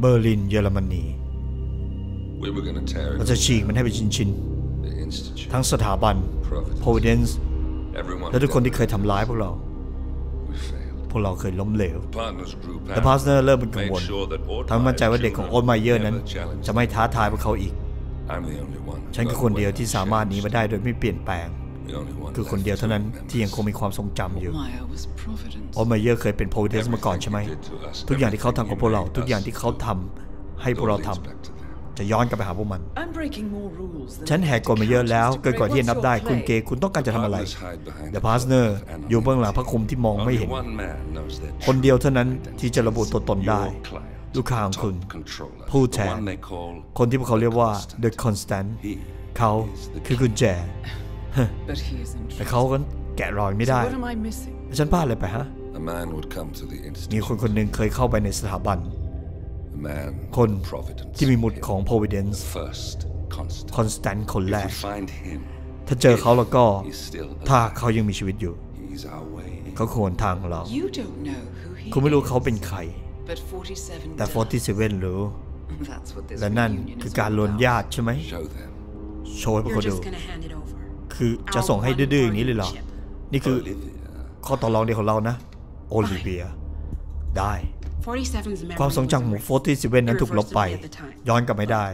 เบอร์ลินเยอรมนี We were going to tear เรา it จะฉีกมันให้เป็นชิ้น the institute. ๆทั้งสถาบัน Providence. Providence Everyone. และทุกคนที่เคยทำร้ายพวกเรา We failed. พวกเราเคยล้มเหลว Partners grew แต่พาร์ทเนอร์เริ่มเป็นกัง Made วล sure that ทั้งมั่นใจว่าเด็กของโอ๊ตไมเยอร์นั้น never challenged จะไม่ท้าทายพวกเขาอีก I'm the only one. who ฉันคือ got คนเดียว away ที่ with สามารถหนี change. มาได้โดยไม่เปลี่ยนแปลง The only one คือคน left เดียวเท่านั้น to remember. ที่ยังคงมีความทรงจำอยู่ Maya was Providence. โอ๊ตไมเยอร์เคยเป็นโพลิเทสมาก่อนใช่ไหม ทุกอย่างที่เขาทำกับพวกเรา ทุกอย่างที่เขาทำให้พวกเราทำ It all leads back to them. จะย้อนกลับไปหาพวกมัน I'm breaking more rules than ฉันแหกกฎมาเยอะแล้วเกินกว่าที่จะนับได้ คุณเกย์คุณต้องการจะทำอะไร Partners hide behind แต่ the พาร์ทเนอร์ cloak of อยู่เบื้องหลัง anonymity. พระคุมที่มองไม่ Only เห็น one man knows their คนเดียวเท่านั้นที่จะระบุตัวตนได้ Your client, ลูกค้าของคุณ top controller, ผู้ the แทน one they call คนที่พวกเขาเรียกว่า constant. The Constant He เขา is the คือกุญแจ But he isn't. แต่เขาก็แกะรอยไม่ So ได้ what am I missing? ฉันพลาดอะไรไปฮะ A man would come to the มี institute. คนคนหนึ่งเคยเข้าไปในสถาบัน A man คน Providence. ที่มีหมุดของ Providence First constant. Constant คน If แร we ก find him, ถ้าเจอเขาแล้วก็ he's still ถ้า alive. เขายังมีชีวิตอยู่ He's our way. in. เขาควรทางของเรา You don't know who he คุณไม่รู้ is, เขาเป็นใคร But 47แต่ does. 47 รู้ That's what this และนั่น reunion คือ is การ all ลวน about. ญาติใช่ไหม Show them. โชว์ให้พวก You're เขาดู just gonna hand it over. คือจะส่งให้ดื้อๆอย่างนี้เลยเหรอ นี่คือ Olivia. ข้อต่อรองเดียวของเรานะ โอลิเวีย ได้ 47's memory ความทรง was จำของ47นั้นถูกลบไป irreversibly at the time. ย้อนกลับไม่ได้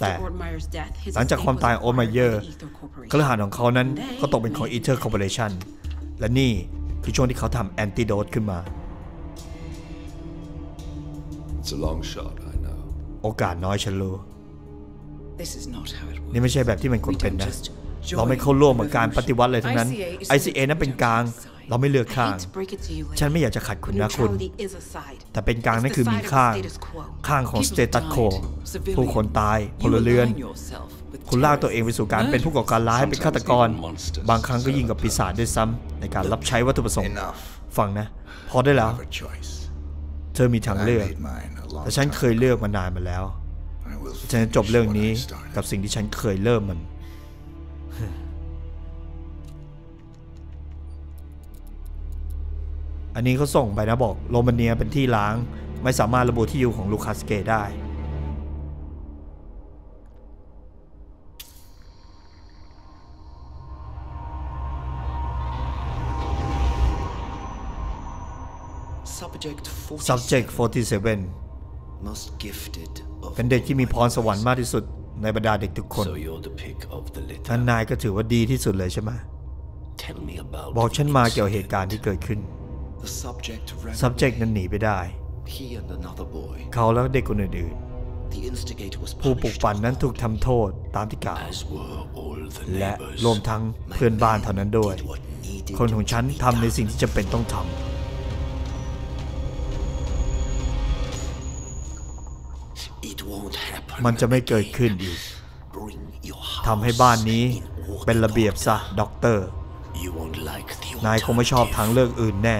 แต่ After Ortmeyer's death, his หลังจาก estate ความ was ตายของโอ acquired มา by เยอร์ the Ether Corporation. คฤหาสน์ของเขานั้นก็ตกเป็นของ Ether Corporation และนี่คือช่วงที่เขาทำแอนติโดดขึ้นมา It's a long shot, I know. โอกาสน้อยฉันรู้ This is not how it works. นี่ไม่ใช่แบบที่มันควร We เป็น don't นะ just เราไม่เข้าร่วมกับการปฏิวัติเลยทั้งนั้น ICA นั้นเป็นกลาง เราไม่เลือก I ข้าง hate to break it to you, ฉัน lady, ไม่อยากจะขัดคุณ but นะคุณ neutrality is a side. แต่เป็นกลาง It's นั่น the คือมี side of the ข้าง status quo. ข้างของ People status quo died, ผู้คนตายพ You ลเรือน align yourself with คุณลากตัวเองไปสู่การเป็นผู้ก่อการร้ายเป็นฆาตกร บางครั้งก็ยิ่งกับปีศาจด้วยซ้ำในการรับใช้วัตถุประสงค์ Enough. ฟังนะ พอได้แล้ว Have a choice. เธอมีทาง I เลือก made mine a long แต่ฉัน time เคยเลือกมานานมาแล้ว I will ฉันจะจบ finish เรื่อง what นี้ I started. กับสิ่งที่ฉันเคยเริ่มมัน อันนี้เขาส่งไปนะบอกโรมาเนียเป็นที่ล้าง ไม่สามารถระบุที่อยู่ของลูคัสเกย์ได้ Subject 47. subject 47 Most gifted of เป็นเด็กที่มีพรสวรรค์มากที่สุดในบรรดาเด็กทุกคน So you're the pick of the ท่าน litter. นายก็ถือว่าดีที่สุดเลยใช่ไหม Tell me about บอก the ฉันมาเกี่ยวกับเห incident. ตุการณ์ที่เกิดขึ้น The subject ran subject away. นั้นหนีไปได้ He and another boy. เขาและเด็กคนอื่น The instigator was ๆผู้ปลุก punished ปั่นนั้นถูกทำโทษตามที่กล่าว as were all the และ neighbors. รวมทั้งเพื่อนบ้านเท่านั้นด้วย Did what needed คนของฉัน to be ทำใน done. สิ่งที่จำเป็นต้องท It won't happen. ำมันจะไม่เกิดขึ้นอีก Bring your ทำให้บ้านนี้ house in order. เป็นระเบียบซะ ด็อกเตอร์ You won't like the นายคงไม่ชอบ alternative. ทางเลือกอื่นแน่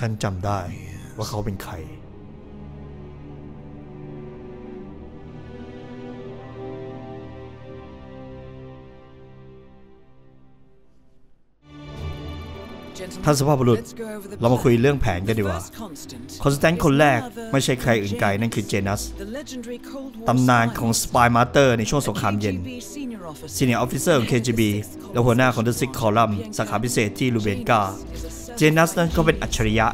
ฉันจำได้ว่าเขาเป็นใคร ท่านสุภาพบุรุษ Let's go over the เรามาคุย plan. เรื่องแผนกันดีกว่า The first constant Constant คนแรก is none other ไม่ใช่ใคร than อื่นไกลนั่นคือ Janus the legendary Cold War ตำนานของ spy สปายมาสเตอร์ในช่วงสงครามเย็น KGB senior officer senior officer ของ KGB และหัวหน้าของ The Sixth Column สาขาพิเศษที่ลูเบียงกา Janus นั้นเขาเป็นอัจฉริยะ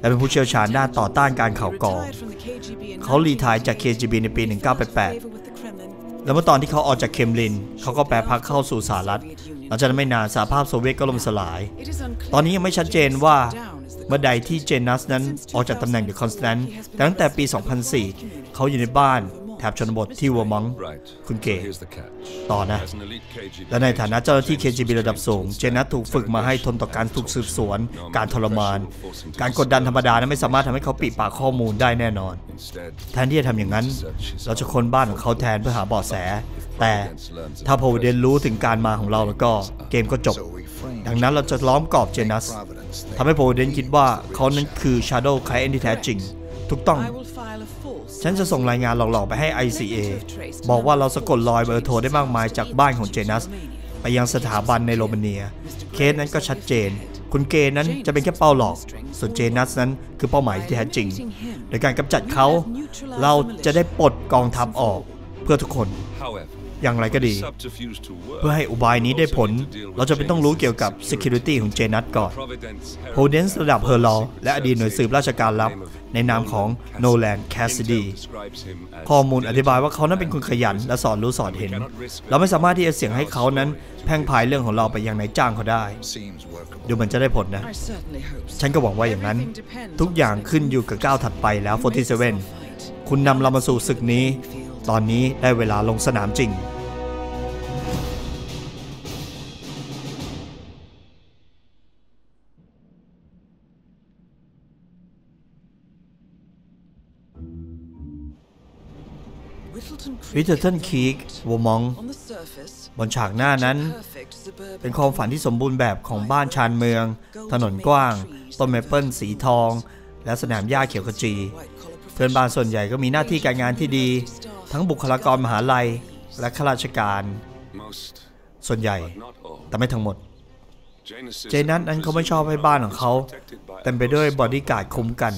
และเป็นผู้เชี่ยวชาญด้านต่อต้านการข่าวกรองเขา retire จาก KGB ในปี 1988 แล้วเมื่อตอนที่เขาออกจากเครมลิน เขาก็แปรพักตร์เข้าสู่สหรัฐ หลังจากนั้นไม่นานสหภาพโซเวียตก็ล่มสลาย ตอนนี้ยังไม่ชัดเจนว่า เมื่อใดที่ Janus นั้นออกจากตำแหน่ง The Constant แต่ตั้งแต่ปี 2004 เขาอยู่ในบ้านแถบชนบทที่วัวมัง Right. คุณ So เก๋ here's the catch. ต่อนะ As an elite KGB และในฐานะเจ้าหน้าที่ KGB agent, ระดับสูง เจนัสถูกฝึกมาให้ทนต่อการถูกสืบสวน การทรมาน การกดดันธรรมดานั้นไม่สามารถทำให้เขาปิดปากข้อมูลได้แน่นอน Instead, แทนที่จะทำอย่างนั้น เราจะค้นบ้านของเขาแทนเพื่อหาเบาะแส แต่ถ้าโพเดนรู้ถึงการมาของเราแล้วก็เกมก็จบ So we framed ดังนั้นเราจะล้อมกรอบเจนัส Providence ทำให้โพเดนคิดว่าเขานั้นคือชาโดว์ไคเอนที่แท้จริง ถูกต้อง ฉันจะส่งรายงานหลอกๆไปให้ ICA บอกว่าเราสะกดรอยเบอร์โทรได้มากมายจากบ้านของเจนัส ไปยังสถาบันในโรมาเนีย เคสนั้นก็ชัดเจน คุณเกนั้นจะเป็นแค่เป้าหลอก ส่วนเจนัสนั้นคือเป้าหมายที่แท้จริง โดยการกำจัดเขา เราจะได้ปลดกองทัพออกเพื่อทุกคน However, อย่างไรก็ดี subterfuge to work, เพื่อให้อุบายนี้ได้ผล เราจะเป็นต้องรู้เกี่ยวกับ Security ของเจนัสก่อน Providence Providence ระดับ Herald และอดีตหน่วยสืบราชการลับ ในนามของ Nolan Cassidy describes him as ข้อมูลอธิบายว่าเขานั้นเป็นคนขยัน และสอดรู้สอดเห็น เราไม่สามารถที่จะเสี่ยงให้เขานั้น แพร่งพรายเรื่องของเราไปยังนายจ้างเขาได้ Seems workable. ดูเหมือนจะได้ผลนะ I certainly hope so. ฉันก็หวังว่าอย่างนั้น Everything depends ทุกอย่าง on ขึ้นอยู่กับก้าวถัดไปแล้ว You make the 47 fight. คุณนำเรามาสู่ศึกนี้ ตอนนี้ได้เวลาลงสนามจริง Whittleton Creek Whittleton Creek เวอร์มอนต์ On the surface, บนฉากหน้านั้น perfect suburban เป็นความฝันที่สมบูรณ์แบบของบ้านชานเมือง ถนนกว้าง ต้นเมเปิลสีทอง และสนามหญ้าเขียวขจี white-collar เพื่อนบ้านส่วนใหญ่ก็มีหน้าที่การงานที่ดี ทั้งบุคลากรมหาลัยและข้าราชการ ส่วนใหญ่แต่ไม่ทั้งหมด Janus นั้นเขาไม่ชอบให้บ้านของเขาเต็มไปด้วยบอดี้การ์ดคุ้มกัน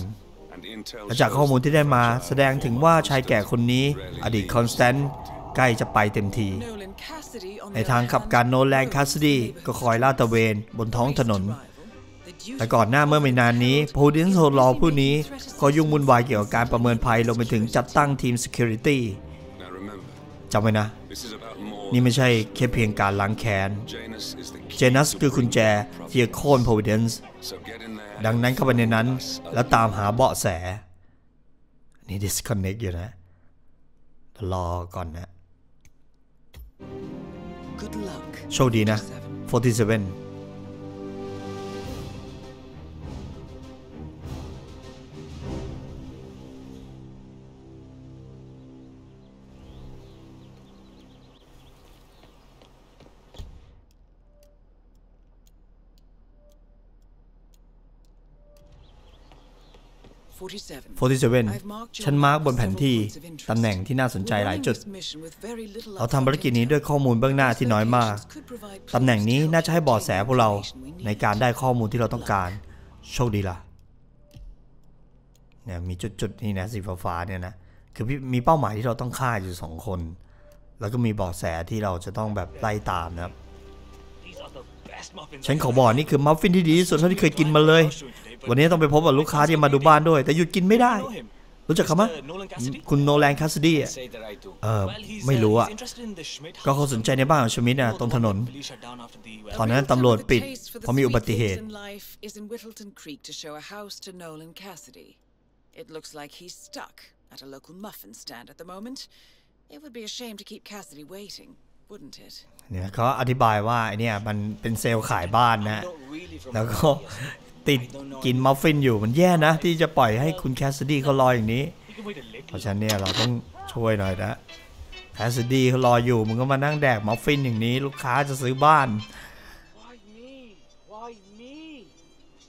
และจากข้อมูลที่ได้มาแสดงถึงว่าชายแก่คนนี้อดีต Constant ใกล้จะไปเต็มที ในทางกลับกัน Nolan Cassidy ก็คอยลาดตระเวนบนท้องถนน แต่ก่อนหน้าเมื่อไม่นานนี้ Providence Herald ผู้นี้ก็ยุ่งวุ่นวายเกี่ยวกับการประเมินภัยรวมไปถึงจัดตั้งทีม Security Now remember, จำไว้นะ this is about more. นี่ไม่ใช่แค่เพียงการล้างแค้น Janus is the Janus คือกุญแจที่จะโค่นโพดินส์ So get in there. ดังนั้นเข้าไปในนั้น แล้วตามหาเบาะแส นี่ disconnect อยู่นะเดี๋ยวรอก่อนนะ Good luck. โชคดีนะ 47 47. 47 ฉันมาร์กบนแผนที่ตำแหน่งที่น่าสนใจหลายจุด เราทำภารกิจนี้ด้วยข้อมูลเบื้องหน้าที่น้อยมาก ตำแหน่งนี้น่าจะให้เบาะแสพวกเราในการได้ข้อมูลที่เราต้องการ โชคดีล่ะ เนี่ยมีจุดๆนี่นะสีฟ้าๆเนี่ยนะ คือพี่มีเป้าหมายที่เราต้องฆ่าอยู่สองคน แล้วก็มีเบาะแสที่เราจะต้องแบบไล่ตามนะครับ ฉันขอบอกนี่คือมัฟฟินที่ดีที่สุดเท่าที่เคยกินมาเลย วันนี้ต้องไปพบกับลูกค้าที่มาดูบ้านด้วย แต่หยุดกินไม่ได้ รู้จักเขาไหมคุณโนแลนคาสดี้อะเออไม่รู้อะก็เขาสนใจในบ้านของชมิดอะตรงถนน ตอนนั้นตำรวจปิด เพราะมีอุบัติเหตุ life is in Whittleton Creek to show a house to Nolan Cassidy. It looks like he's stuck at a local muffin stand at the moment. It would be a shame to keep Cassidy waiting, wouldn't it? เนี่ยเขาอธิบายว่าไอ้เนี่ยมันเป็นเซลล์ขายบ้านนะ แล้วก็ติดกินมัฟฟินอยู่มันแย่นะ ที่จะปล่อยให้คุณ Cassidy เขารออย่างนี้ เพราะฉะนั้นเนี่ยเราต้องช่วยหน่อยนะ Cassidy เขารออยู่มึงก็มานั่งแดกมัฟฟินอย่างนี้ ลูกค้าจะซื้อบ้าน Why me? Why me?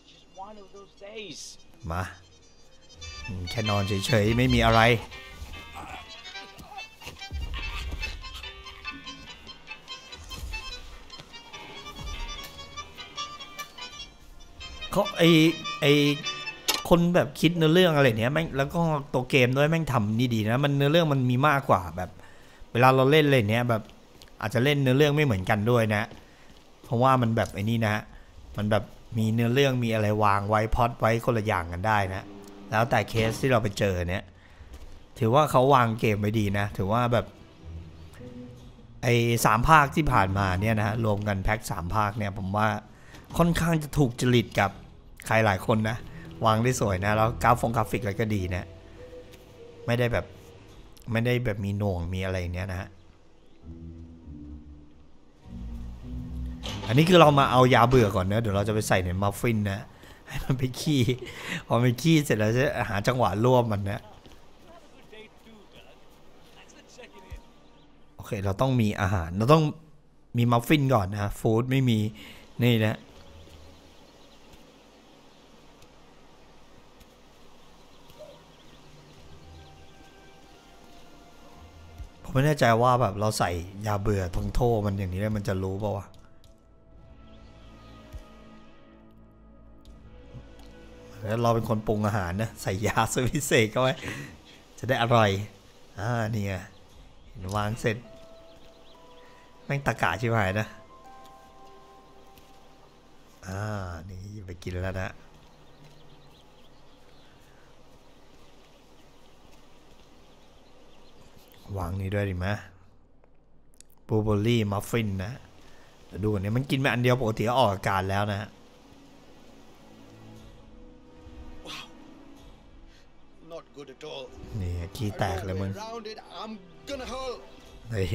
Just one of those days. มาอืมแค่นอนเฉยๆ ไม่มีอะไร เขาไอไอคนแบบคิดเนื้อเรื่องอะไรเนี้ยแม่งแล้วก็ตัวเกมด้วยแม่งทำนี่ดีนะ มันเนื้อเรื่องมันมีมากกว่าแบบ เวลาเราเล่นอะไรเนี้ยแบบ อาจจะเล่นเนื้อเรื่องไม่เหมือนกันด้วยนะ เพราะว่ามันแบบไอ้นี่นะ มันแบบมีเนื้อเรื่องมีอะไรวางไว้พอดไว้คนละอย่างกันได้นะ แล้วแต่เคสที่เราไปเจอเนี่ยถือว่าเขาวางเกมไว้ดีนะ ถือว่าแบบไอ้สามภาคที่ผ่านมาเนี่ยนะฮะรวมกันแพ็คสามภาคเนี่ยผมว่าค่อนข้างจะถูกจริตกับ ใครหลายคนนะ วางได้สวยนะ แล้วกราฟงกราฟิกอะไรก็ดีนะ ไม่ได้แบบ ไม่ได้แบบมีหน่วงมีอะไรเนี้ยนะฮะอันนี้คือเรามาเอายาเบื่อก่อนเนะเดี๋ยวเราจะไปใส่ในมัฟฟินนะให้มันไปขี้พอมันขี้เสร็จแล้วจะหาจังหวะร่วมมันนะโอเคเราต้องมีอาหารเราต้องมีมัฟฟินก่อนนะฟู้ดไม่มีนี่นะ ไม่แน่ใจว่าแบบเราใส่ยาเบื่อทงโทมันอย่างนี้แล้วมันจะรู้ป่าวะแล้วเราเป็นคนปรุงอาหารนะใส่ยาสวิเศษเข้าไว้จะได้อร่อยอ่านี่ไงวางเสร็จแม่งตะกะชิบหายนะ อ่า นี่ไปกินแล้วนะ วางนี้ด้วยดิมะบูเบอรี่มัฟฟินนะเดี๋ยวดูกันเนี่ยมันกินไปอันเดียวปกติก็ออกอาการแล้วนะฮะ Not good at all. นี่ขี้แตกเลยมึง Around it, I'm gonna hurl. เฮ้ย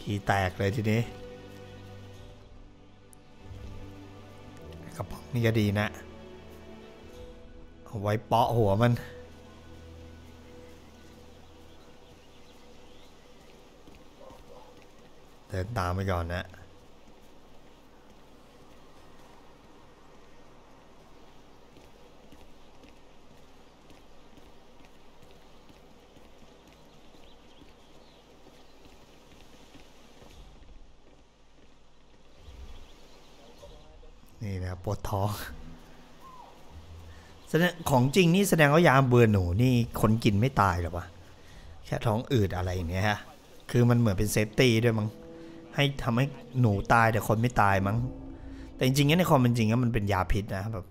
ขี้แตกเลยทีนี้กระป๋องนี่ก็ดีนะเอาไว้เปาะหัวมัน ดินตามไปก่อนนะนี่นะปวดท้องแสดงของจริงนี่แสดงว่ายาเบื่อหนูนี่คนกินไม่ตายหรอวะแค่ท้องอืดอะไรอย่างเงี้ยฮะ คือมันเหมือนเป็นเซฟตี้ด้วยมั้ง ให้ทำให้หนูตายแต่คนไม่ตายมั้ง แต่จริงๆในความเป็นจริงแล้วมันเป็นยาพิษนะแบบ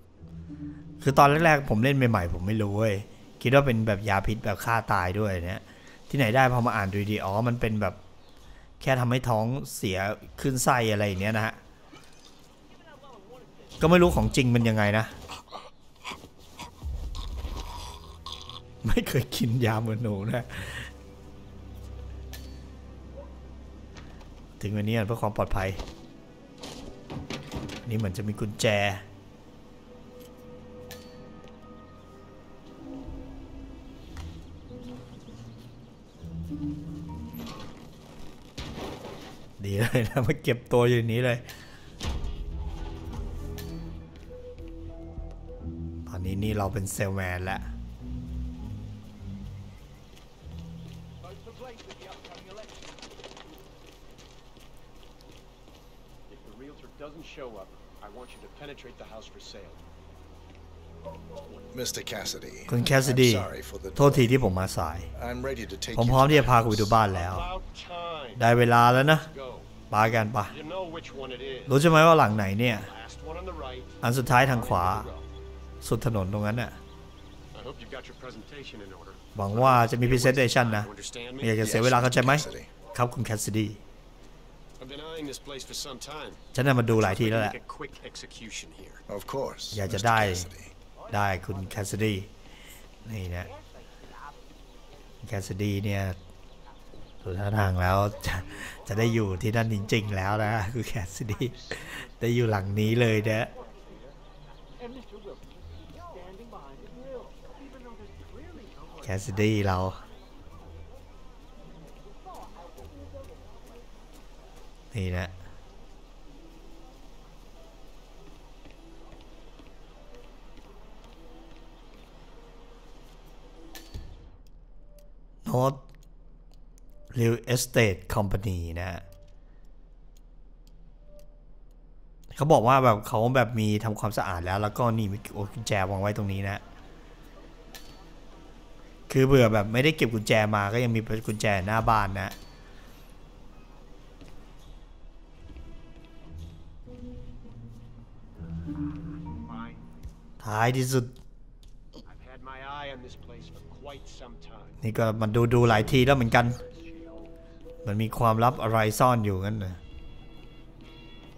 คือตอนแรกๆผมเล่นใหม่ๆผมไม่รู้เว้ยคิดว่าเป็นแบบยาพิษแบบฆ่าตายด้วยเนี่ยที่ไหนได้พอมาอ่านดูดีอ๋อมันเป็นแบบ แค่ทำให้ท้องเสียขึ้นไส้อะไรอย่างเนี้ยนะฮะก็ไม่รู้ของจริงมันยังไงนะ ไม่เคยกินยาเหมือนหนูนะ ถึงวันนี้เพื่อความปลอดภัย นี่เหมือนจะมีกุญแจ ดีเลยนะมาเก็บตัวอยู่นี้เลย ตอนนี้นี่เราเป็นเซลแมนแล้ว show up, I want you to penetrate the house for sale. Mr. Cassidy. คุณแคสซิดี I'm sorry for the โทษทีที่ผมมาสาย I'm ready to take ผม you พร้อม to ที่ my จะพาคุณไป house. ดูบ้านแล้ว About time. ได้เวลาแล้วนะ Go. ปากันปะ You know which one it is. รู้ใช่ไหมว่าหลังไหนเนี่ย Last one on the right. อันสุดท้ายทางขวา on the row. สุดถนนตรงนั้นน่ะ I hope you've got your presentation in order. หวังว่าจะมี presentation นะ You understand ไม่อยาก me? จะเสียเวลาเข้าใจไหม Cassidy. ครับคุณแคสซิดี ฉันน่ะมาดูหลายทีแล้วแหละ Make a quick execution here. Of course. อยากจะ Mr. ได้ Cassidy. ได้คุณแคสซิดีนี่นะแคสซิดีเนี่ยดูท่าทางแล้วจะจะได้อยู่ที่นั่นจริงๆแล้วนะคือแคสซิดีได้อยู่หลังนี้เลยนะ And Mr. Wilson standing behind the grill, even though there's clearly no แคสซิดีเรา นี่นะโน้ต Real Estate Company นะฮะเขาบอกว่าแบบเขาแบบมีทำความสะอาดแล้ว แล้วก็นี่มีกุญแจวางไว้ตรงนี้นะ คือเบื่อแบบไม่ได้เก็บกุญแจมาก็ยังมีกุญแจหน้าบ้านนะ ท้ายที่สุด I've had my eye on this place for quite some time. นี่ก็มันดูดูหลายทีแล้วเหมือนกัน มันมีความลับอะไรซ่อนอยู่งั้นนะ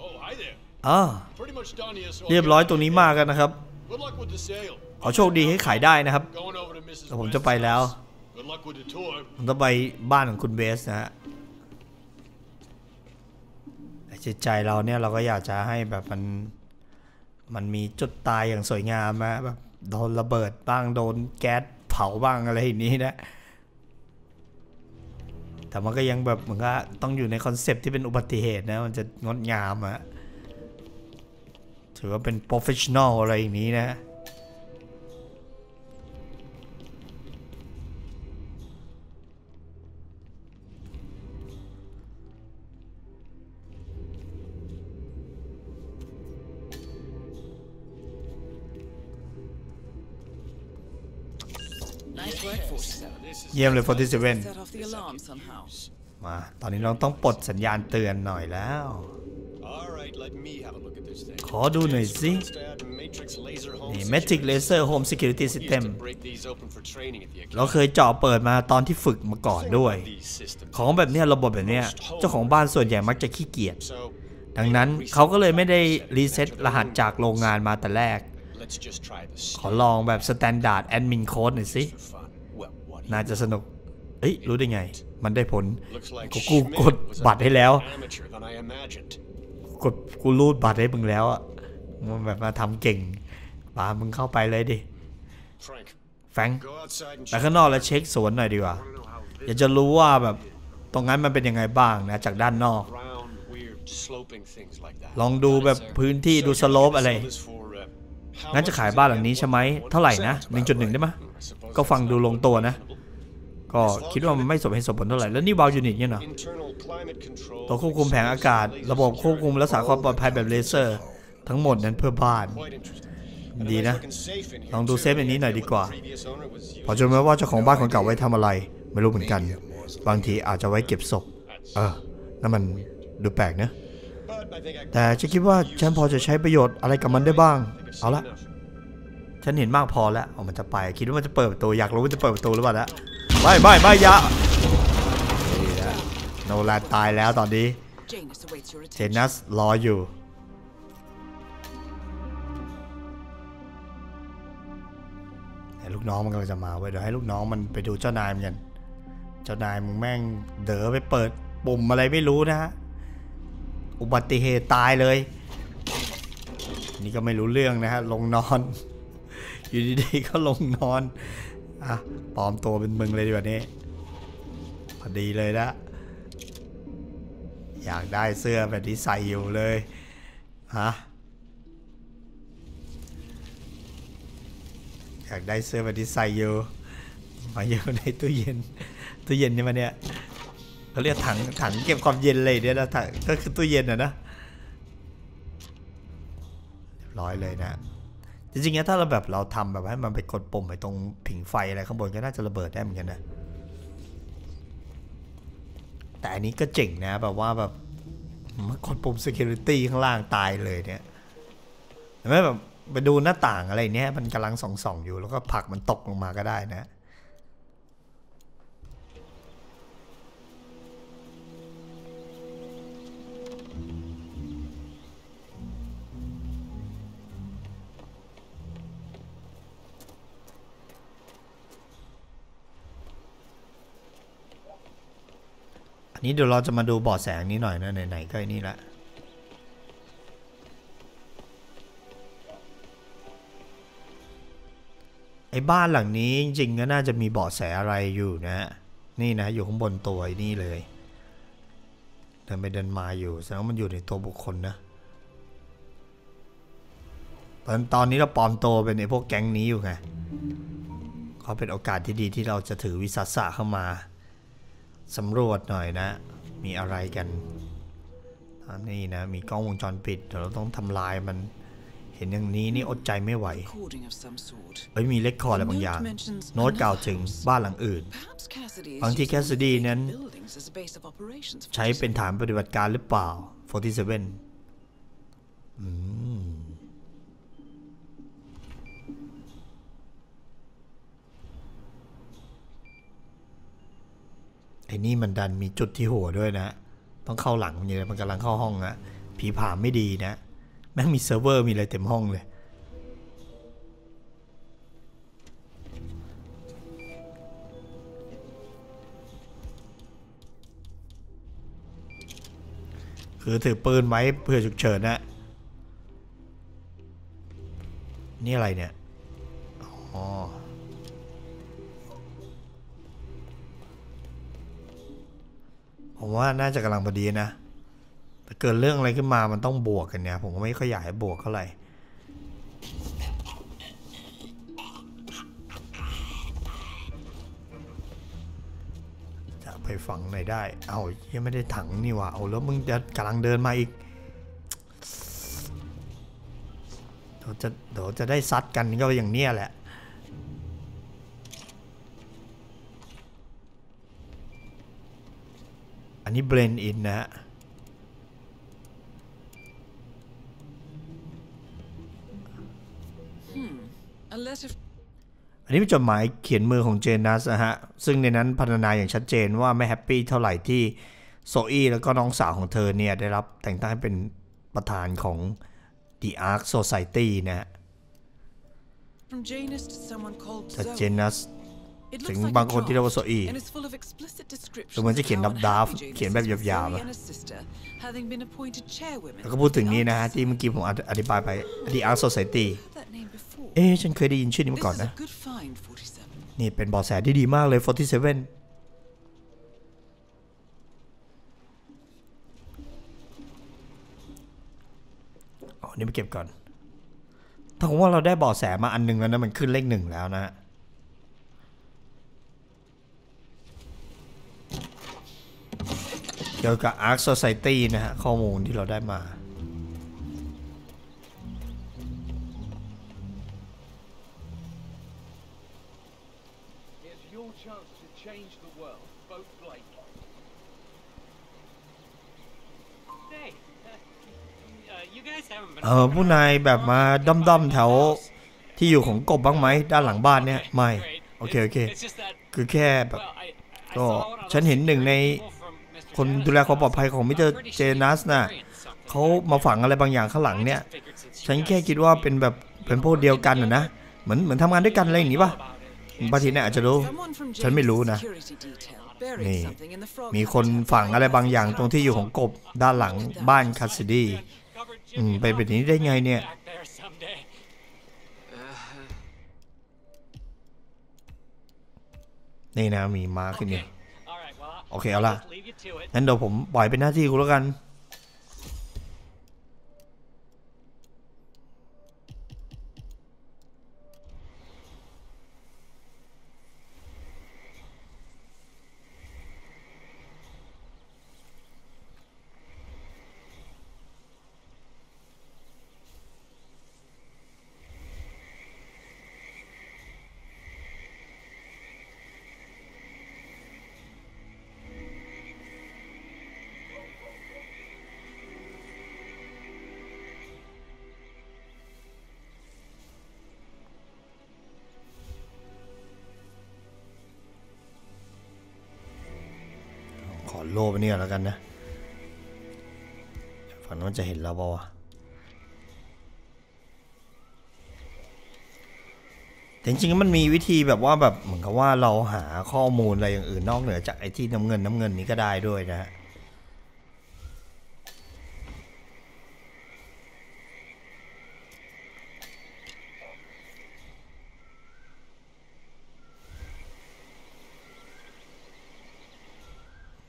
Oh, hi there. อ๋อ Pretty much done here, so I'll เรียบ get ร้อย out ตรงนี้ there. มากกันนะครับ Good luck with the sale. ขอโชคดีให้ขายได้นะครับ Going over to Mrs. แต่ผมจะ West's ไปแล้ว house. Good luck with the tour. ผมต้องไปบ้านของคุณเบสนะฮะแต่จิตใจเราเนี่ยเราก็อยากจะให้แบบมัน มันมีจุดตายอย่างสวยงามนะแบบโดนระเบิดบ้างโดนแก๊สเผาบ้างอะไรอย่างนี้นะ แต่มันก็ยังแบบมันก็ต้องอยู่ใน concept ที่เป็นอุบัติเหตุนะ มันจะงดงามอะถือว่าเป็น professional อะไรอย่างนี้นะ เยี่ยมเลย 47 มา ตอนนี้เราต้องปลดสัญญาณเตือนหน่อยแล้ว ขอดูหน่อยสิ นี่ Matrix Laser Home Security System เราเคยเจาะเปิดมาตอนที่ฝึกมาก่อนด้วย ของแบบนี้ระบบแบบนี้เจ้าของบ้านส่วนใหญ่มักจะขี้เกียจ ดังนั้นเขาก็เลยไม่ได้รีเซ็ตรหัสจากโรงงานมาแต่แรก ขอลองแบบ Standard Admin Code หน่อยสิ น่าจะสนุกเอ้ยรู้ได้ไง มันได้ผล Looks like กูกูกด Schmidt was a บัตรให้แล้ว amateur than I imagined. กดกูรูดบัตรให้มึงแล้วอะมันแบบมาทำเก่งปามึงเข้าไปเลยดิ Frank, แฟรงค์ go outside and ไป check. ข้างนอกแล้วเช็คสวนหน่อยดีกว่า อยากจะรู้ว่าแบบตรงนั้นมันเป็นยังไงบ้างนะจากด้านนอก Round, weird, sloping things like that. ลองดูแบบพื้นที่ดูสโลปอะไร Sell this for, uh, how งั้นจะ much ขาย is it บ้านหลัง then? นี้ใช่ไหม What เท่าไหร่นะ sounds about 1.1 ได้ไหม right. I suppose ก็ฟัง that's ดูลงตัวนะ reasonable. ก็คิดว่ามันไม่สมเหตุสมผลเท่าไหร่ แล้วนี่ wall unit เนี่ยเนาะ Internal climate control ตัวควบคุมแผงอากาศ ระบบควบคุมรักษาความปลอดภัยแบบเลเซอร์ ทั้งหมดนั้นเพื่อบ้าน Quite interesting. And a ดี nice นะ looking safe in here, ลองดู too. เซฟอันนี้หน่อยดีกว่า The previous owner was using พอจนแม้ว่าเจ้าของบ้านคนเก่าไว้ทำอะไร ไม่รู้เหมือนกัน บางทีอาจจะไว้เก็บศพ เออนั่นมันดูแปลกนะ But I think I แต่ฉันคิดว่าฉันพอจะใช้ประโยชน์อะไรกับมันได้บ้าง เอาละฉันเห็นมากพอแล้วเอามันจะไป คิดว่ามันจะเปิดประตู อยากรู้ว่าจะเปิดประตูหรือเปล่านะ ไม่ไม่ไม่ยะโนแลนตายแล้วตอนนี้ เจนัสรออยู่ แต่ลูกน้องมันกำลังจะมาเว้ยเดี๋ยวให้ลูกน้องมันไปดูเจ้านายมันกันเจ้านายมึงแม่งเด๋อไปเปิดปุ่มอะไรไม่รู้นะฮะ อุบัติเหตุตายเลย นี่ก็ไม่รู้เรื่องนะฮะ ลงนอน อยู่ดีๆก็ลงนอน อะปลอมตัวเป็นมึงเลยดีกว่านี้พอดีเลยนะอยากได้เสื้อแบบที่ใส่อยู่เลยฮะอยากได้เสื้อแบบที่ใส่อยู่มาอยู่ในตู้เย็นตู้เย็นนี่มันเนี่ยเขาเรียกถังถังเก็บความเย็นเลยเนี่ยนะถังก็คือตู้เย็นอะนะเรียบร้อยเลยนะ จริงๆนะถ้าเราแบบเราทำแบบให้มันไปกดปุ่มไปตรงผิงไฟอะไรข้างบนก็น่าจะระเบิดได้เหมือนกันนะ แต่อันนี้ก็เจ๋งนะแบบว่าแบบมากดปุ่ม security ข้างล่างตายเลยเนี่ยไม่แบบไปดูหน้าต่างอะไรเนี้ยมันกำลังส่องๆอยู่แล้วก็ผักมันตกลงมาก็ได้นะ นี้เดี๋ยวเราจะมาดูเบาะแสงนี้หน่อยนะไหนๆก็ไอ้นี่ละไอ้บ้านหลังนี้จริงๆก็น่าจะมีเบาะแสอะไรอยู่นะ นี่นะอยู่ข้างบนตัวนี่เลยเดินไปเดินมาอยู่แสดงว่ามันอยู่ในตัวบุคคลนะตอนตอนนี้เราปลอมตัวเป็นไอ้พวกแก๊งนี้อยู่ไงก็เป็นโอกาสที่ดีที่เราจะถือวิสาสะเข้ามา สำรวจหน่อยนะ มีอะไรกันอันนี้นะ มีกล้องวงจรปิดเดี๋ยวเราต้องทำลายมัน เห็นอย่างนี้นี่อดใจไม่ไหว Recording of some sort. เอ้ยมีเลคคอร์ดอะไรบางอย่าง โน้ตกล่าวถึงบ้านหลังอื่น Perhaps Cassidy is บางที using Cassidy these นั้น buildings as a base of operations for ใช้เป็นฐานปฏิบัติการหรือเปล่า 47อืม ไอ้นี่มันดันมีจุดที่หัวด้วยนะ ต้องเข้าหลังมันอยู่เลยมันกำลังเข้าห้องอะผีผามไม่ดีนะ แม่งมีเซิร์ฟเวอร์มีอะไรเต็มห้องเลย คือถือปืนไว้เพื่อฉุกเฉินนะนี่อะไรเนี่ย อ๋อ ผมว่าน่าจะกำลังพอดีนะแต่เกิดเรื่องอะไรขึ้นมามันต้องบวกกันเนี่ย ผมก็ไม่ค่อยอยากให้บวกเท่าไหร่จะไปฝังไหนได้ เอายังไม่ได้ถังนี่ว่าเอาแล้วมึงจะกำลังเดินมาอีกเดี๋ยวจะเดี๋ยวจะได้ซัดกันก็อย่างเนี้ยแหละ นนี้เบรนอินนะฮะ A letter อันนี้เป็นจดหมายเขียนมือของเจนนัสนะฮะ ซึ่งในนั้นพรรณนาอย่างชัดเจนว่าไม่ happy เท่าไหร่ที่โซอี้แล้วก็น้องสาวของเธอเนี่ย ได้รับแต่งตั้งให้เป็นประธานของ The Ark Society นะฮะ from Janus to someone called แต่ Zoe. เจนนัส It ถึง looks like บาง a คนที่เรียกว่า draft, โซอี้ and it's full of explicit descriptions ดูเหมือนจะ of เขียน how ดับ unhappy ๆ Janus เขียนแบบ is with หยาบๆ Zoe อะ and her sister having been appointed chairwomen แล้วก็พูดถึง of the นี้นะ Ark ฮะที่เมื่อกี้ผมอธิบายไป The Ark Society Society. That name before. เอ๊ะฉันเคยได้ยินชื่อนี้มา This ก่อน is นะ a good find, 47. นี่เป็นเบอแสที่ดีมากเลย 47อ๋อนี่ไปเก็บก่อนถ้าผมว่าเราได้เบาะแสมาอันหนึงแล้วนะ มันขึ้นเลขหนึ่งแล้วนะฮะเกี่ยวกับ Ark Society นะฮะ ข้อมูลที่เราได้มา Here's your chance to change the world. Vote Blake. Hey, uh, uh, you guys haven't been. เออผู้นายแบบมาด้อมๆแถวที่อยู่ของกบบ้างไหมด้านหลังบ้านเนี่ย ไม่ โอเค โอเค It's just that, คือแค่แบบ well, I, I ก็ saw what I ฉันเห็นหนึ่งใน people from Mr. คนดูแลความปลอดภัยของมิสเตอร์เจนัสน่ะเขามาฝังอะไรบางอย่างข้างหลังเนี่ย ฉันแค่คิดว่าเป็นแบบเป็นพวกเดียวกันนะนะ เหมือนเหมือนทำงานด้วยกันอะไรอย่างนี้ป่ะบางทีเนี่ยอาจจะรู้ ฉันไม่รู้นะ นี่ มีคนฝังอะไรบางอย่างตรงที่อยู่ของกบด้านหลังบ้านคาสซิดี covered อืม Jimmy ไปเป็นนี้ได้ไงเนี่ย นี่นะมีมาขึ้นนี่ โอเคเอาล่ะงั้นเดี๋ยวผมปล่อยเป็นหน้าที่กูแล้วกัน แล้วกันนะ ฝั่งนู้นจะเห็นเราบ่าวะแต่จริงๆมันมีวิธีแบบว่าแบบเหมือนกับว่าเราหาข้อมูลอะไรอย่างอื่นนอกเหนือจากไอ้ที่น้ำเงินน้ำเงินนี้ก็ได้ด้วยนะฮะ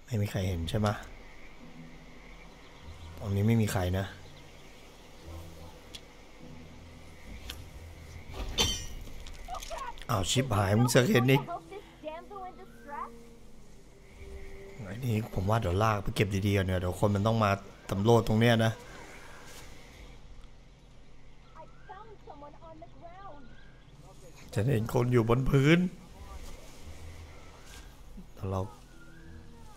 ไม่มีใครเห็นใช่ไหมตรงนี้ไม่มีใครนะอ้าวชิปหายมึงสักเห็นนี่ Help this damsel in distress? ไอ้นี่ผมว่าเดี๋ยวลากไปเก็บดีๆก่อนเนี่ยเดี๋ยวคนมันต้องมาตำรวจตรงเนี้ยนะ I found someone on the ground. จะเห็นคนอยู่บนพื้นแล้วเรา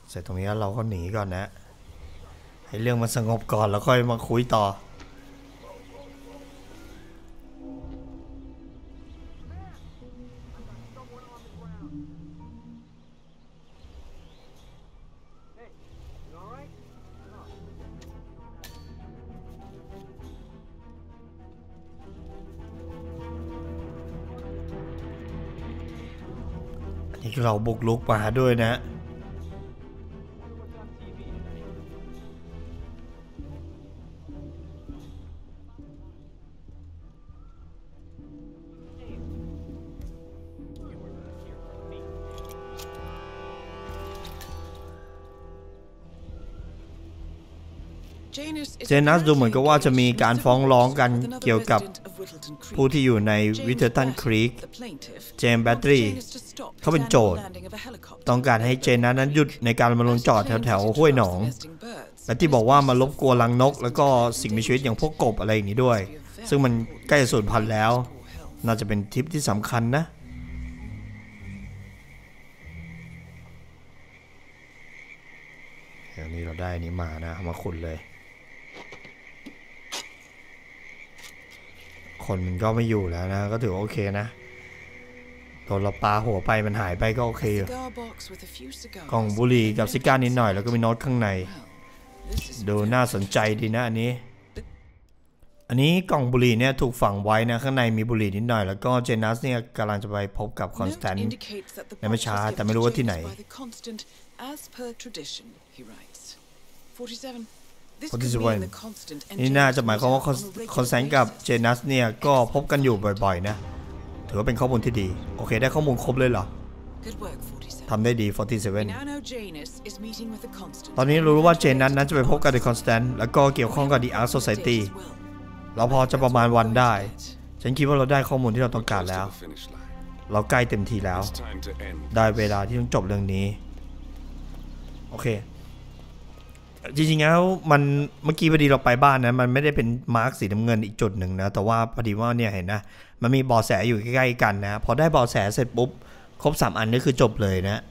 เสร็จตรงนี้เราก็หนีก่อนนะให้เรื่องมันสงบก่อนแล้วค่อยมาคุยต่ออันนี้เราบุกลุกมาด้วยนะ เจนัสดูเหมือนกับว่าจะมีการฟ้องร้องกันเกี่ยวกับผู้ที่อยู่ใน Whittleton Creek เจมส์แบตรีเขาเป็นโจทก์ต้องการให้เจนัสนั้นหยุดในการมาลงจอดแถวๆห้วยหนองและที่บอกว่ามารบกวนรังนก แล้วก็สิ่งมีชีวิตอย่างพวกกบอะไรอย่างนี้ด้วย ซึ่งมันใกล้จะสูญพันธุ์แล้ว น่าจะเป็นทิปที่สำคัญนะโอเคเราได้นี้มานะมาขุดเลย คนมันก็ไม่อยู่แล้วนะ ก็ถือว่าโอเคนะโดนเราปาหัวไปมันหายไปก็โอเคอยู่กล่องบุหรี่กับซิการ์นิดหน่อยแล้วก็มีโน้ตข้างใน ดูน่าสนใจดีนะอันนี้ อันนี้กล่องบุหรี่เนี่ยถูกฝังไว้นะข้างในมีบุหรี่นิดหน่อย แล้วก็เจนัสเนี่ยกำลังจะไปพบกับคอนสแตนต์ในไม่ช้าแต่ไม่รู้ว่าที่ไหน 47. This คน could ที่จะ mean the Constant and นี่น่า Janus จะหมายความว่า meet up on a regular คอนแซนกับ basis. เจนัสเนี่ยก็พบกันอยู่บ่อยๆนะ ถือว่าเป็นข้อมูลที่ดี โอเค ได้ข้อมูลครบเลยเหรอ Good work, 47. ทำได้ดี We 47 now know Janus is meeting with the Constant. ตอนนี้รู้ว่าเจนนั้นนั้นจะไปพบกับ The Constant แล้วก็เกี่ยวข้องกับ The Art Society เราพอจะประมาณวันได้ ฉันคิดว่าเราได้ข้อมูลที่เราต้องการ Close แล้ว to the finish line. เราใกล้เต็มทีแล้ว It's time to end. ได้เวลาที่ต้องจบเรื่องนี้ โอเค จริงๆแล้วมันเมื่อกี้พอดีเราไปบ้านนะมันไม่ได้เป็นมาร์กสีน้ำเงินอีกจุดหนึ่งนะแต่ว่าพอดีว่าเนี่ยเห็นนะมันมีเบอแสอยู่ใกล้ๆกันนะพอได้เบอแสเสร็จปุ๊บครบสามอันนี่คือจบเลยนะ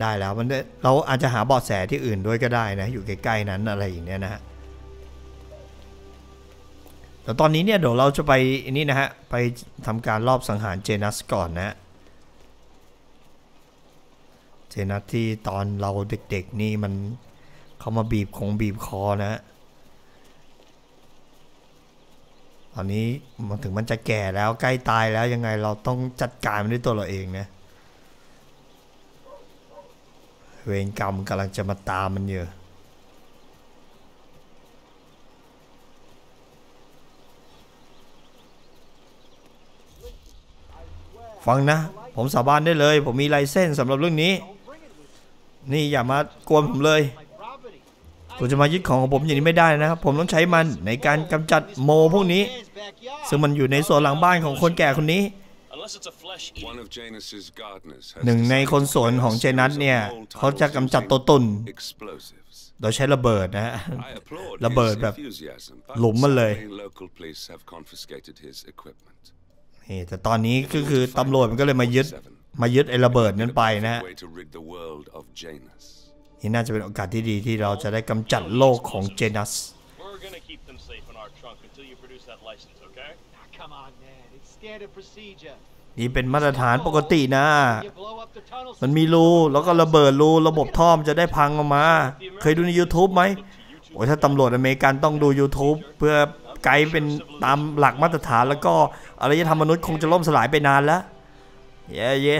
ได้แล้วมันได้เราอาจจะหาเบอแสที่อื่นด้วยก็ได้นะ อยู่ใกล้ๆนั้นอะไรอย่างเนี้ยนะฮะแต่ตอนนี้เนี่ยเดี๋ยวเราจะไปนนี้นะฮะไปทำการรอบสังหารเจนัสก่อนนะเจนัสที่ตอนเราเด็กๆนี่มัน เขามาบีบคงบีบคอนะตอนนี้มันถึงมันจะแก่แล้วใกล้ตายแล้วยังไงเราต้องจัดการมันด้วยตัวเราเองนะเวรกรรมกำลังจะมาตามมันอยู่ฟังนะ ผมสาบานได้เลย ผมมีลายเส้นสำหรับเรื่องนี้ นี่อย่ามากวนผมเลย คุณจะมายึดของของผมอย่างนี้ไม่ได้นะครับ ผมต้องใช้มันในการกำจัดโมพวกนี้ ซึ่งมันอยู่ในสวนหลังบ้านของคนแก่คนนี้ One of Janus's gardeners has หนึ่งในคนสวนของเจนัทเนี่ยเขาจะกำจัดตัวตุ่น explosives. โดยใช้ระเบิดนะฮะ I applaud ระเบิด his แบบ enthusiasm, but หลุมมันเลย sadly, local police have confiscated his equipment. นี่แต่ตอนนี้ก็คือตำรวจมันก็เลยมายึดมายึดไอ้ระเบิดนั้นไปนะฮะ นี่น่าจะเป็นโอกาสที่ดีที่เราจะได้กำจัดโลกของเจนัส We're gonna keep them safe in our trunk until you produce that license, okay? Come on, man. It's standard procedure. นี่เป็นมาตรฐานปกตินะ You blow up the tunnel มันมีรูแล้วก็ระเบิดรูระบบท่อมนจะได้พังออกมา เคยดูใน YouTube ไหมโอ้ยถ้าตำรวจอเมริกันต้องดู YouTube เพื่อไกด์เป็นตามหลักมาตรฐานแล้วก็อารยธรรมมนุษย์คงจะล่มสลายไปนานแล้ว เย้เย้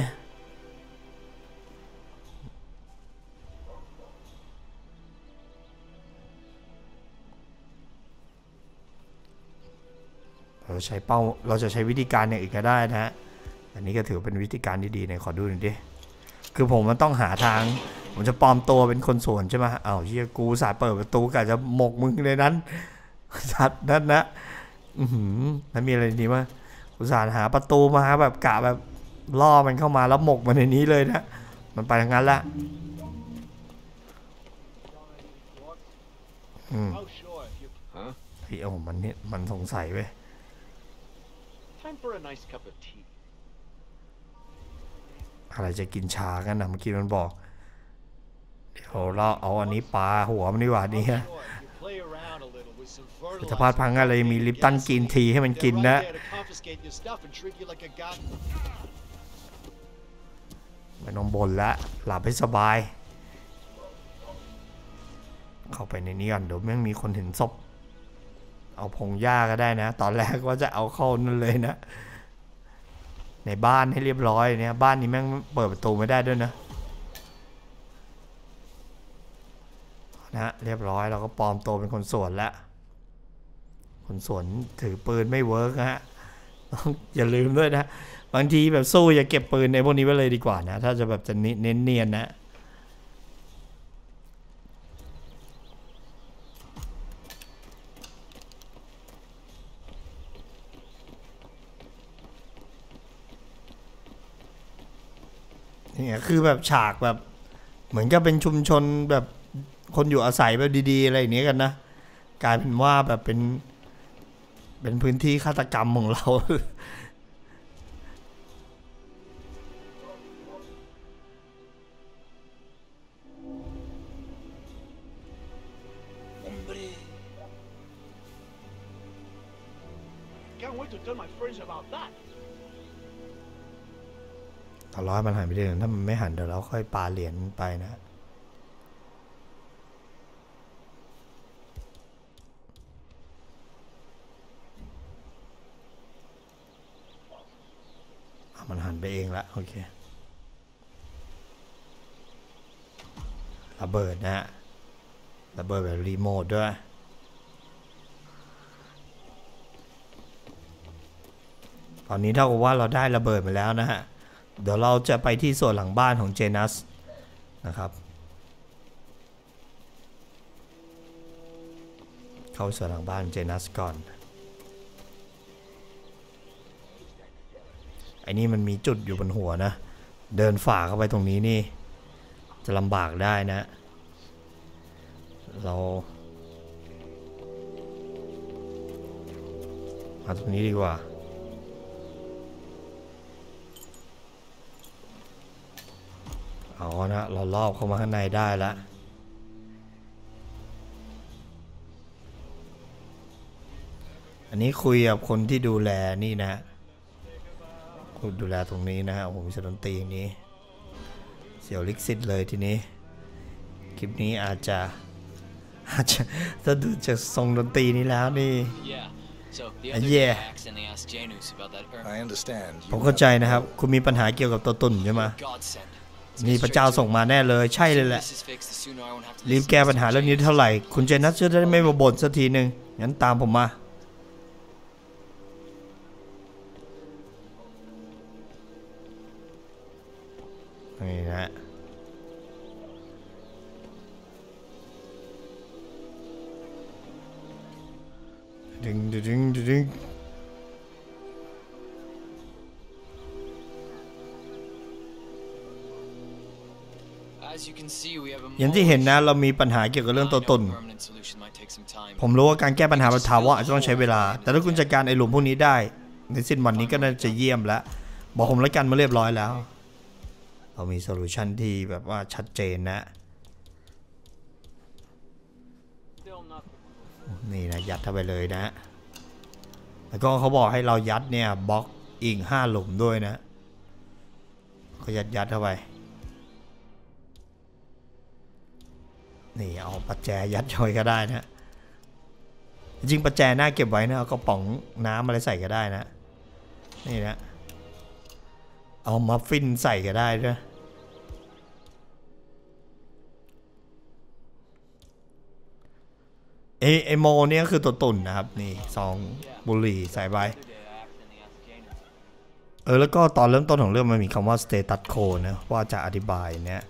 เราใช้เป้าเราจะใช้วิธีการอย่างอื่นก็ได้นะฮะอันนี้ก็ถือเป็นวิธีการที่ดีในขอดูหน่อยดิคือผมมันต้องหาทาง ผมจะปลอมตัวเป็นคนสวนใช่ไหมอ้าวเฮียกูสาดเปิดประตูกะจะหมกมึงในนั้นสัตว์นั่นนะอือหือแล้วมีอะไรดีมั้ยอุตส่าห์หาประตูมาแบบกะแบบล่อมันเข้ามาแล้วหมกมันในนี้เลยนะมันไปทางนั้นละอืม Oh, sure. If you... Huh? เฮ้ยโอ้มันเนี่ยมันสงสัยเว้ย Time for a nice cup of tea. อะไรจะกินชากันนะเมื่อกี้มันบอก เดี๋ยวเราเอาอันนี้ปลาหัวมันดีกว่านี่ฮะ Sure, if you play around a little with some ถ้าพลาด fertilizer, พังอะไรมีลิปตันกินทีให้มัน they're กิน right นะ there to confiscate your stuff and treat you like a god. ไม่ต้องบ่นละ หลับให้สบาย เข้าไปในนี้ก่อนเดี๋ยวแม่งมีคนเห็นศพ เอาพงหญ้าก็ได้นะ ตอนแรกว่าจะเอาเข้านั่นเลยนะ ในบ้านให้เรียบร้อยเนี่ยบ้านนี้แม่งเปิดประตูไม่ได้ด้วยนะนะเรียบร้อยเราก็ปลอมตัวเป็นคนสวนแล้วคนสวนถือปืนไม่เวิร์กนะฮะต้องอย่าลืมด้วยนะ บางทีแบบสู้อย่าเก็บปืนในพวกนี้ไว้เลยดีกว่านะ ถ้าจะแบบจะเน้นเนียนนะ เนี่ยคือแบบฉากแบบ เหมือนกับเป็นชุมชนแบบคนอยู่อาศัยแบบดีๆ อะไรอย่างเงี้ยกันนะกลายเป็นว่าแบบเป็น เป็นพื้นที่ฆาตกรรมของเรา ต่อร้อยมันหันไปเรื่อยถ้ามันไม่หันเดี๋ยวเราค่อยปาเหรียญไปนะอะมันหันไปเองละโอเคระเบิดนะฮะระเบิดแบบรีโมทด้วยตอนนี้เท่ากับว่าเราได้ระเบิดมาแล้วนะฮะ เดี๋ยวเราจะไปที่ส่วนหลังบ้านของเจนัสนะครับ เข้าส่วนหลังบ้านเจนัสก่อนไอ้นี่มันมีจุดอยู่บนหัวนะ เดินฝ่าเข้าไปตรงนี้นี่ จะลำบากได้นะ เรา มาตรงนี้ดีกว่า เอานะเราลอบเข้ามาข้างในได้แล้วอันนี้คุยกับคนที่ดูแลนี่นะคนดูแลตรงนี้นะฮะโอ้โหมีเสียงดนตรีอย่างนี้ เสียวลิกซิตเลยทีนี้ คลิปนี้อาจจะอาจจะถ้าดูจากทรงดนตรีนี้แล้วนี่ Yeah. So the Uh, other yeah. day I accidentally asked Janus about that urn. I understand. ผมเข้าใจนะครับ คุณมีปัญหาเกี่ยวกับตัวตุ่นใช่ไหม Godsend. นี่พระเจ้าส่งมาแน่เลยใช่เลยแหละ This is fixed, the sooner I won't have to รีบ listen แก้ to ปัญหา this เรื่องนี้เท่าไหร่ คุณเจนัสจะได้ไม่มาบ่นสักทีหนึ่งงั้นตามผมมา นี่นะฮะดึงดึงดึง อย่างที่เห็นนะเรามีปัญหาเกี่ยวกับเรื่องตัวตุ่น permanent solution might take some time. ผมรู้ว่าการแก้ปัญหาแบบถาวรอาจจะต้องใช้เวลา แต่ถ้าคุณจัดการไอ้หลุมพวกนี้ได้ ในสิ้นวันนี้ก็น่าจะเยี่ยมแล้ว บอกผมแล้วกันมาเรียบร้อยแล้ว เรามี solution ที่แบบว่าชัดเจนนะ Still nothing. นี่นะ ยัดเข้าไปเลยนะ แล้วก็เขาบอกให้เรายัดเนี่ยบล็อกอีกห้าหลุมด้วยนะ ก็ยัดยัดเข้าไป นี่เอาประแจยัดช่อยก็ได้นะ จริงประแจน่าเก็บไว้นะเอากระป๋องน้ำอะไรใส่ก็ได้นะ นี่นะ เอามัฟฟินใส่ก็ได้ด้วยไอไอโมเนี่ยคือตัวตุ่นนะครับ นี่ซองบุหรี่ใส่ไปเออแล้วก็ตอนเริ่มต้นของเรื่องมันมีคำว่า status code นะว่าจะอธิบายเนี่ย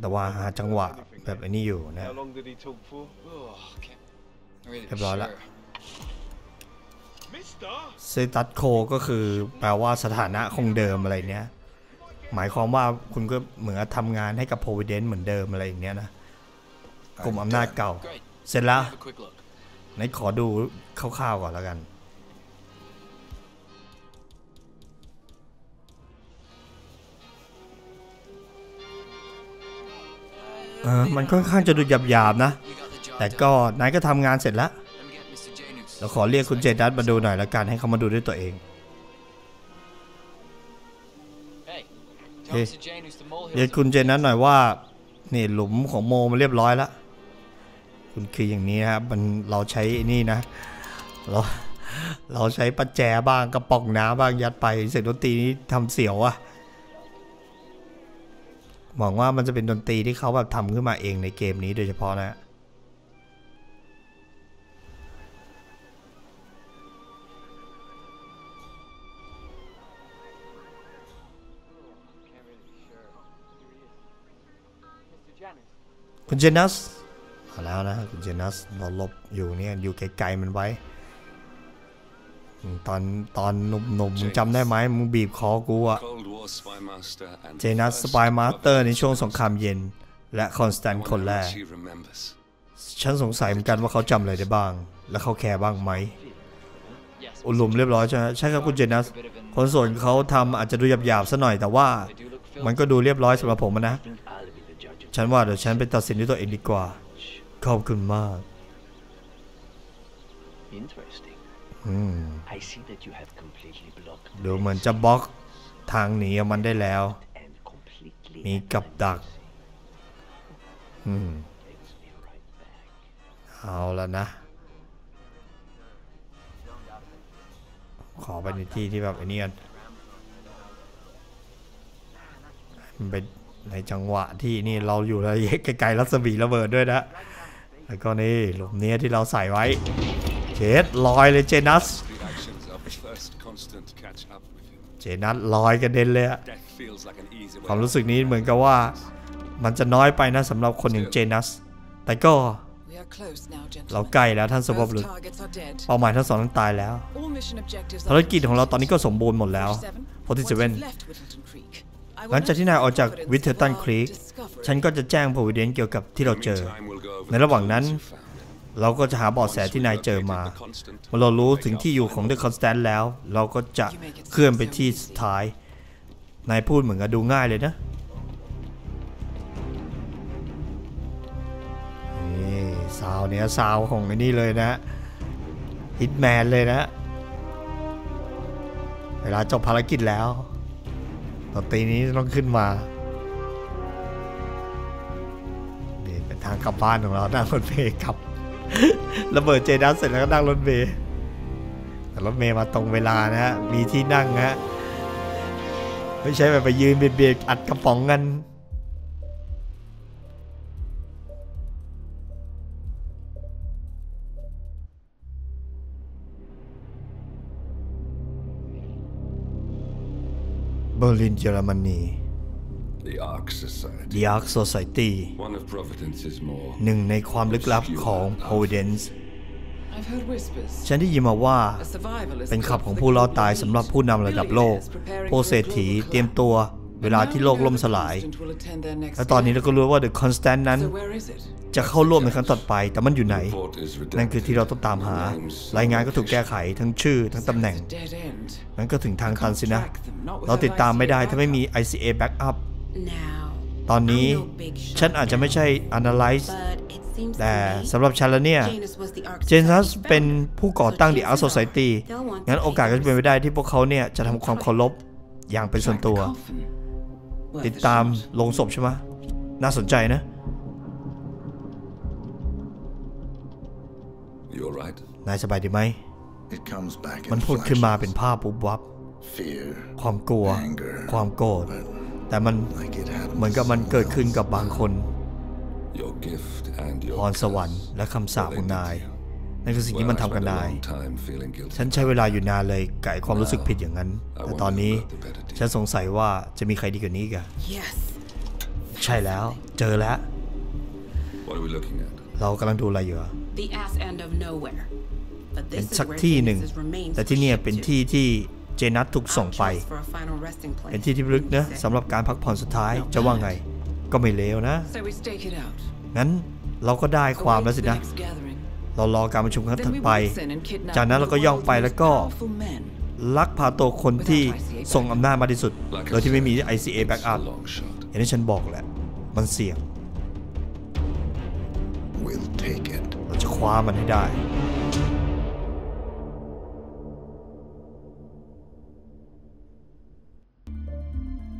แต่ว่าหาจังหวะแบบไอันนี้อยู่นะ How long did he talk for? Oh, okay. I'm ready เรีย to บร้อยละ share. Mister? status code ก็คือแปลว่าสถานะคงเดิมอะไรเนี้ย หมายความว่าคุณก็เหมือนกับทำงานให้กับ providence เหมือนเดิมอะไรอย่างเนี้ยนะ กลุ่มอำนาจเก่า Great. เสร็จแล้ว Have a quick look. ไหนขอดูคร่าวๆก่อนแล้วกัน เออมันค่อนข้างจะดูหยาบๆนะ You got the job แต่ done. ก็นายก็ทำงานเสร็จแล้ว Let me get Mr. Janus. เราขอเรียกคุณเจดัสมาดูหน่อยแล้วกันให้เขามาดูด้วยตัวเอง Hey, tell Hey. Mr. Janus the molehill เรียกคุณเจนัสหน่อยว่านี่หลุมของโมมันเรียบร้อยแล้วคุณคืออย่างนี้นะครับมันเราใช้ไอ้นี่นะเราเราใช้ประแจบ้างกระป๋องน้ำบ้างยัดไปเสียงดนตรีนี้ทำเสียวอะ หวังว่ามันจะเป็นดนตรีที่เขาแบบทำขึ้นมาเองในเกมนี้โดยเฉพาะนะคุณเจนัสมาแล้วนะคุณเจนัสเราหลบอยู่เนี่ยอยู่ไกลๆมันไว้ ตอนตอนหนุ่มๆมึงจำได้ไหมมึงบีบคอกูอะ Cold War spy master and เจนัส first spymaster of ในช่วงสงครามเย็น และคอนสแตน I ต์คน wonder แร what ก she remembers. ฉันสงสัยเหมือนกันว่าเขาจำอะไรได้บ้าง และเขาแคร์บ้างไหม Yes. อุลุมเรียบร้อยใช่ไหมใช่ครับคุณเจนัส คนส่วนเขาทำอาจจะดูหยาบๆซะหน่อยแต่ว่า They do look มัน filthy. ก็ดูเรียบร้อยสำหรับผมอะนะ I'll be the judge of ฉันว่าเดี๋ยวฉันไปตัดสินด้วยตัวเองดีกว่า ขอบคุณมาก ดูเหมือนจะบล็อกทางหนีของมันได้แล้ว and completely มีกับดักอืมเอาแล้วนะ ขอไปในที่ที่แบบไอ้นี่กันมันเป็นในจังหวะที่นี่เราอยู่ระยะไกลๆรัศมีระเบิดด้วยนะ แล้วก็นี่หลุมเนี้ยที่เราใส่ไว้ เจดลอยเลยเจนัส The actions of the first constant catch up with you. เจนัสลอยกระเด็นเลยอะ Death feels like an easy ความ way รู้สึกนี้เหมือนกับว่า มันจะน้อยไปนะสำหรับคนอย่างเจนัส แต่ก็ We are close now, เรา gentlemen. ใกล้แล้วท่านสวบ Both หรือ targets are dead. เป้าหมายทั้งสองนั้นตายแล้ว All mission objectives ภาร are กิจของเราตอนนี้ก็สมบูรณ์หมดแล้ว47พอที่จะ Once เว้น you've left Whittleton Creek, I will หลังจากที่นายออกจาก notify วิเทอร์ตัน Providence ครีก of our discovery. ฉันก็จะแจ้งผู้วิเดนเกี่ยวกับที่เราเจอ Meantime, we'll go over ใน the ระหว่างนั้น clues you found. เราก็จะหาเบาะแสที่นายเจอมาเมื่อเรารู้ถึงที่อยู่ของ The Constant แล้ว เราก็จะเคลื่อนไปที่สุดท้าย นายพูดเหมือนกับดูง่ายเลยนะนี่ซาวเนี้ยซาวของไอ้นี่เลยนะฮิตแมนเลยนะ เวลาจบภารกิจแล้วดนตีนี้ต้องขึ้นมานี่เป็นทางกลับบ้านของเรานั่งรถเมล์กลับ ระเบิดเจดัสเสร็จแล้วก็นั่งรถเมล์แต่รถเมล์มาตรงเวลานะฮะ มีที่นั่งฮะ ไม่ใช่แบบไปยืนเบียดๆอัดกระป๋องกันเบอร์ลินเยอรมนี The Ark Society. The Ark Society One of Providence's more หนึ่งในความลึกลับของ Providence I've heard whispers. ฉันได้ยินมาว่า A survivalist เป็นขับของผู้รอดตายสำหรับผู้นำระดับโลกโปรเศรษฐีเตรียมตัวเวลาที่โลกล่มสลาย Constant will attend their next และตอนนี้เราก็รู้ว่า The Constant นั้น So where is it? จะเข้าร่วมในครั้งต่อไป แต่มันอยู่ไหน report is นั่นคือที่เราต้องตามหา รายงานก็ถูกแก้ไขทั้งชื่อทั้งตำแหน่ง Dead end. นั่นก็ถึงทางตันสินะ Track them, not เรา without ติดตามไม่ได้ ICA ถ้าไม่มี ICA backup Now, ตอนนี้ I'm no big shot ฉันอาจจะไม่ใช่ analyze but it seems แต่ to me สำหรับฉันแล้วเนี่ย Janus was the Ark เจนซัส Society's เป็น founder. ผู้ก่อตั้ง So The Art chances are Society they'll want to งั้น pay โอกาสก็จะเป็นไปได้ที่พวกเขาเนี่ยจะทำความเคารพอย่างเป็นส่วนตัว Coffin. Worth ติด a ตาม shot. ลงศพใช่ไหมน่าสนใจนะ You all right? นายสบายดีไหม It comes back มัน in พูดขึ้นมาเป็น flashes. ภาพปุ๊บวับ Fear, ความกลัว anger, ความโกรธ แต่มัน like it happens เหมือนกับมันเกิดขึ้นกับบางคน Your gift and พ your รสวรรค์ curse. และคำสาป What ของ they นาย did to you. นั่นคือสิ่งที่ Well, มัน I ทำกับ spent a นาย long time feeling guilty. ฉันใช้เวลาอยู่นานเลยกับไอ้ความรู้สึกผิดอย่างนั้น แต่ตอนนี้ฉันสงสัยว่าจะมีใครดีกว่านี้อีกอะ Yes. ใช่แล้ว เจอแล้ว What are we looking at? เรากำลังดูอะไรอยู่อะ The ass end of nowhere. But เป็น this is สัก where ที่หนึ่ง Janus's remains แต่ที่เนี่ย were เป็น shipped ที่ to. ที่ เจนัทถูกส่ง Our ไป choice for a final resting place. เป็นที่ที่ลึกนะ he said. สำหรับการพักผ่อนสุดท้ายจะว่าไง ก็ไม่เลวนะ So we stake it out. งั้นเราก็ได้ความแล้ว Await สิ the นะ next gathering. เรารอการประชุมครั้ง Then ถัด we ไป waltz in and kidnap จากนั้นเราก็ย่องไปแล้วก็ powerful men. ลักพาตัวคนที่ทรงอำนาจมากที่สุด Like I โดยที่ไม่มี said, ICA it's a backup long shot. อย่างที่ฉันบอกแหละ มันเสี่ยง We'll take it. เราจะคว้ามันให้ได้